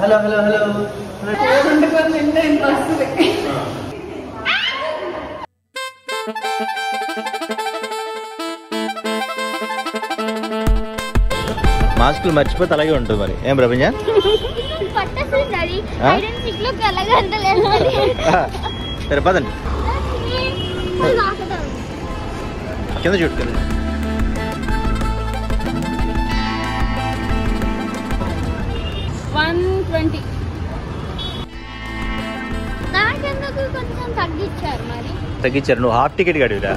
Hello hello hello. మాస్కులు మర్చిపోతే అలాగే ఉంటుంది మరి. ఏం కలగంటలేదు సరే పదండి. కింద చూడు కింద తగ్గించారు మరి. తగ్గించారు. నువ్వు హాఫ్ టికెట్ గడివిరా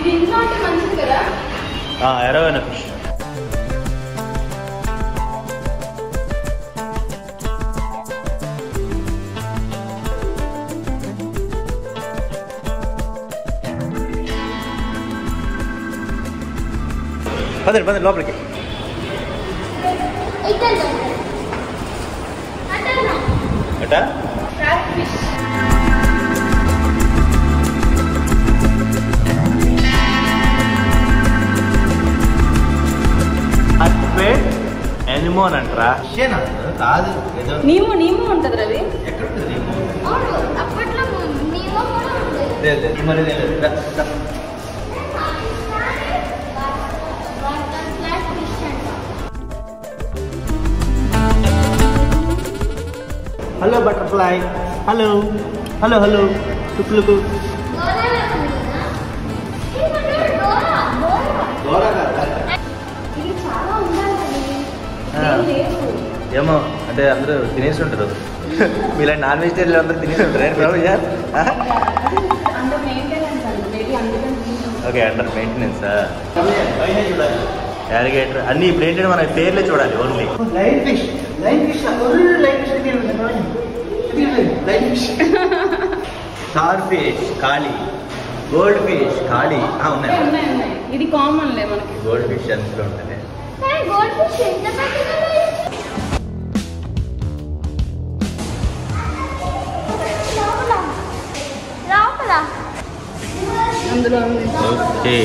ఇది ఇంట్లో అంటే మంచిది కదా ఆ, ఎరవైన ఫిష్ పదండి పదండి లోపలికి ఇక్కడ అట్టన్నా అటా ఎనిమోన్ అంటారా? కాదు నీము నీము ఉంటుంది రవి. ఎక్కడ ఉంటుంది అప్పట్లో నీలో కూడా మరి అంట hello butterfly. Hello. Hello hello. చుక్కులకు ఏమో అంటే అందరూ తినేసి ఉంటారు. మీలాంటి నాన్ వెజిటేరియన్ అందరూ తినేసి ఉంటారు. ఓకే అండర్ మెయింటెనెన్స్ యారిగేటర్ అన్ని ఇప్పుడు ఏంటంటే మన పేర్లే చూడాలి only line fish line fish line fish line fish star fish ఖాళీ. గోల్డ్ ఫిష్ ఖాళీ. ఆ, ఉన్నాయి. ఇది కామన్ లే మనకి. గోల్డ్ ఫిష్ అందులో ఉంటుంది. గోల్డ్ ఫిష్ ఎంత అందులో ఓకే.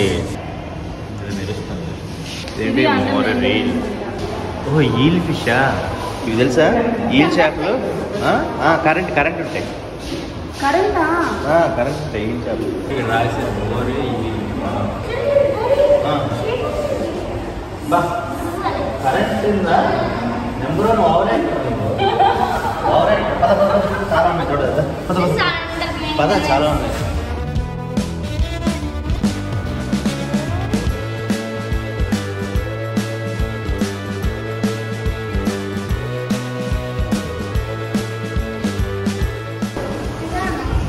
ఇది అన్నం రీల్ ఓ ఈల్ ఫిషా? ఇవి తెలుసా? ఈల్ చేపలు కరెంట్ కరెంట్ ఉంటాయి. కరెంటా? కరెంట్ ఉంటాయి ఈల్ చేపలు కరెంట్ ఉందా? నెంబర్ వన్ ఓవర్ ఓవర్ పద పద పద. చాలా ఉన్నాయి చూడ పద పద. పద చాలా ఉన్నాయి.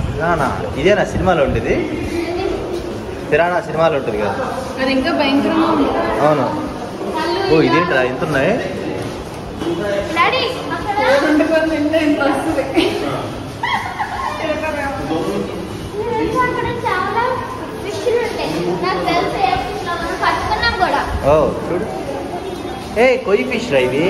కిరాణా ఇదేనా సినిమాలో ఉండేది? కిరాణా సినిమాలో ఉంటుంది కదా. అది ఇంకా భయంకరంగా ఉంది. అవును. ఓ ఇదేంట్రా? ఎంత ఉన్నాయి డాడీ అక్కడ వండుకొని తింటే ఇంత వస్తుంది తెలుసు అక్కడ చాలా ఫిష్లు ఉంటాయి నాకు తెలుసు ఏ ఫిష్లో మనం పట్టుకున్నాం కూడా ఓ చూడు. ఏ కొయ్యి ఫిష్ రా ఇవి?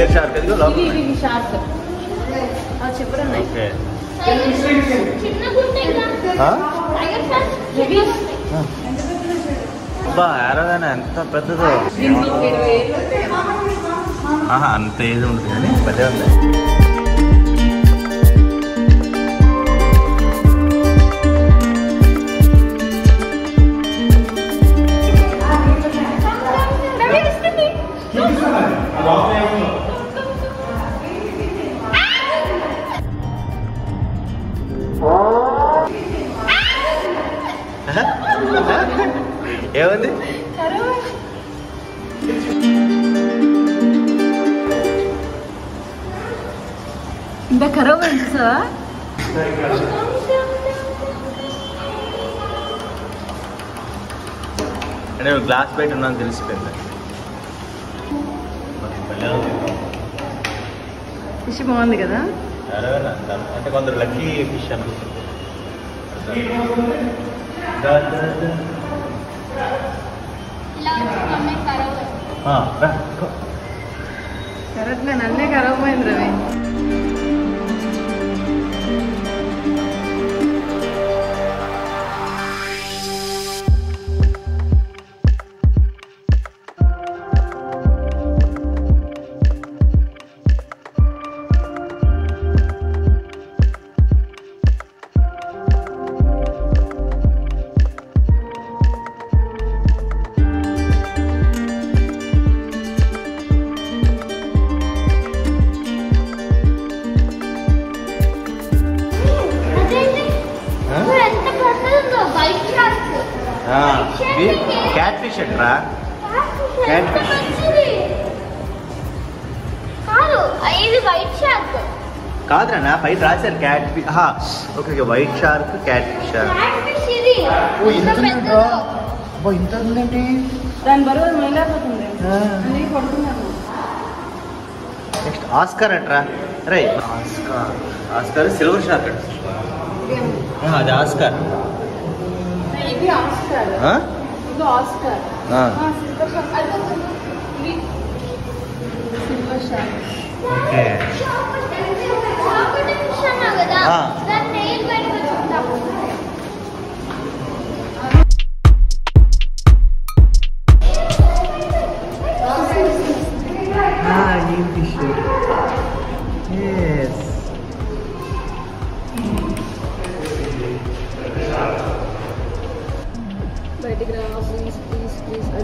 టైగర్ షార్క్ అది లోపల ఓకే. అబ్బా ఎంత పెద్దదో. ఉంటాయి అంత ఏది ఉంటుంది కానీ పెద్ద ఉంది. ఏముంది ఇంత ఖరాబ్ అయింది సార్ అంటే గ్లాస్ బయట ఉన్నాను తెలిసిపోయింది. ఫిష్ బాగుంది కదా. అంటే కొందరు లక్కీ ఫిష్ అనుకుంటుంది దా, దా, దా. ఇలా వచ్చింది క్యాట్ ఫిష్ అంటరా. వైట్ షార్క్ కాదురా పైన రాశారు cat fish okay okay white shark cat fish cat fish ఓ, ఇంత అబ్బా ఇంత ఉందేంటి దాని బరువు మైలాపోతుంది నెక్స్ట్ ఆస్కార్ అంటరా. రే ఆస్కార్. ఆస్కార్ సిల్వర్ షార్క్ అంట. ఆ, అది ఆస్కార్. ఇది ఆస్కార్ ఆ? ఇది ఆస్కార్ ఆ. సిల్వర్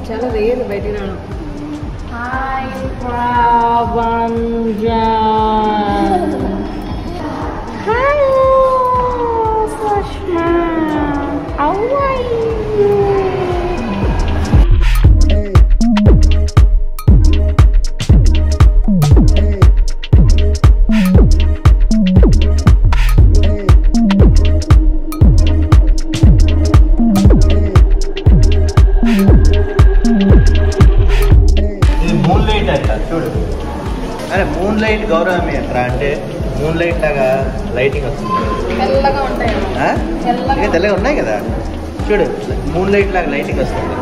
చాలా రేర్ బయటికి రావడం హాయ్ మూన్ లైట్ లాగా లైటింగ్ వస్తుంది. తెల్లగా ఉన్నాయి కదా? చూడు మూన్ లైట్ లాగా లైటింగ్ వస్తుంది.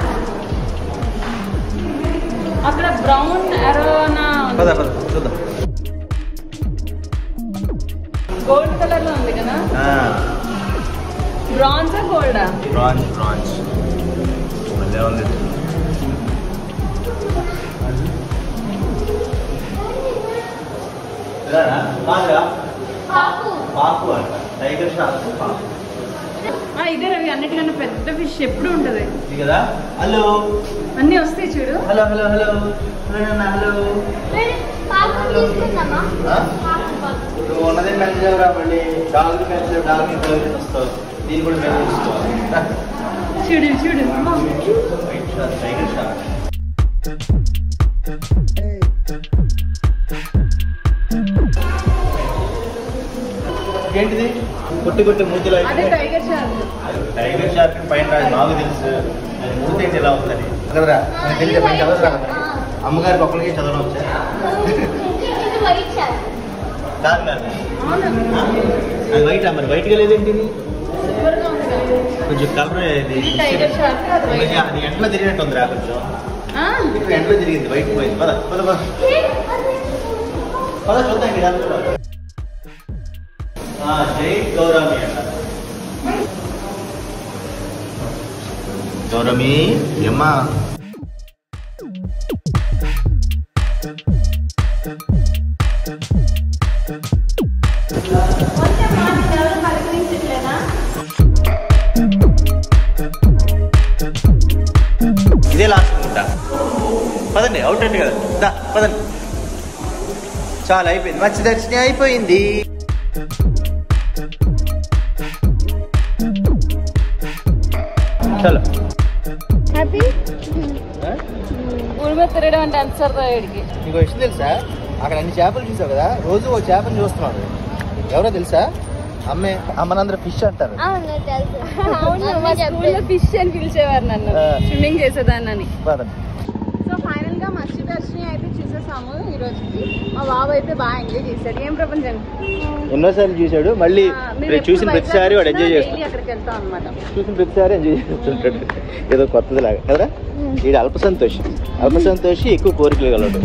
అక్కడ బ్రౌన్ అరోనా పద పద చూద్దాం. గోల్డ్ కలర్లో ఉంది కదా? బ్రాంజ్ గోల్డా బ్రాంజ్ బ్రాంజ్ ఉంది. కాదురా? పాపు పాకు. అంట. Tiger shark pacu. ఇదే రవి అన్నిటికన్నా పెద్ద ఫిష్ ఎప్పుడు ఉంటది. కదా? హలో? అన్ని వస్తాయి చూడు. Hello hello hello. హలో నువ్వు ఉన్నదే డాగ్ పెంచావు డాగ్ వస్తావు. దీన్ని కూడా పెంచుకోవాలి చూడు చూడు. టైగర్ షార్క్ ఏంటిది కొట్టి కొట్టి మూతిలో అదే టైగర్ షార్క్ టైగర్ షార్క్ పైన రాదు నాకు తెలుసు అది మూతి ఏంటి ఎలా ఉందని కదరా నాకు తెలియదు పైన చదవరా అమ్మగారికి ఒక్కరికి చదవడం వచ్చా ఇది వైట్ షార్క్ కాదు కాదు అవునా అది వైట్ మరి వైట్గా లేదేంటి ఇది? సూపర్గా ఉంది కదా. కొంచెం కలర్ ఇది ఇది టైగర్ షార్క్ అది వైట్ కొంచెం అది ఎంట్లో తిరిగినట్టు ఉందిరా కొంచెం ఆ, ఇక్కడ ఎంట్లో తిరిగింది వైట్ పోయింది పద పద పద ఏ, అది పద చూద్దాం ఇక్కడ చూడాలి. ఆ, జై గౌరమి అంట గౌరమి ఏమ్మా? ఇదే లాస్ట్ ఉంటా పదండి అవుట్ అండి కదా. దా పదండి. చాలా అయిపోయింది. మంచి దర్శనం అయిపోయింది. చలో హ్యాపీ ఊరి మీద తిరగడం అంటే ఎంత సరదా వీడికి. నీకు విషయం తెలుసా? అక్కడ అన్ని చేపలు చూసావు కదా? రోజు ఓ చేపలు చూస్తున్నాడు. ఎవరో తెలుసా? అమ్మే అమ్మనందరూ ఫిష్ అంటారు. అవును తెలుసు. అవును మా స్కూల్లో ఫిష్ అని పిలిచేవారు నన్ను. స్విమ్మింగ్ చేసేదాన్నని పదండి సో ఫైనల్గా మత్స్య దర్శిని అయితే చూసేసాము ఈ రోజుకి మా బాబు అయితే బాగా ఎంజాయ్ చేశాడు. ఏం ప్రపంచం ఎన్నోసార్లు చూశాడు. మళ్ళీ చూసిన ప్రతిసారి వాడు ఎంజాయ్ చేస్తాడు. డైలీ అక్కడికి వెళ్తాం అనమాట చూసిన ప్రతిసారి ఎంజాయ్ చేస్తుంటాడు. ఏదో కొత్తది లాగా కదరా? వీడు అల్ప సంతోషి అల్ప సంతోషి ఎక్కువ కోరికలు కలవాడు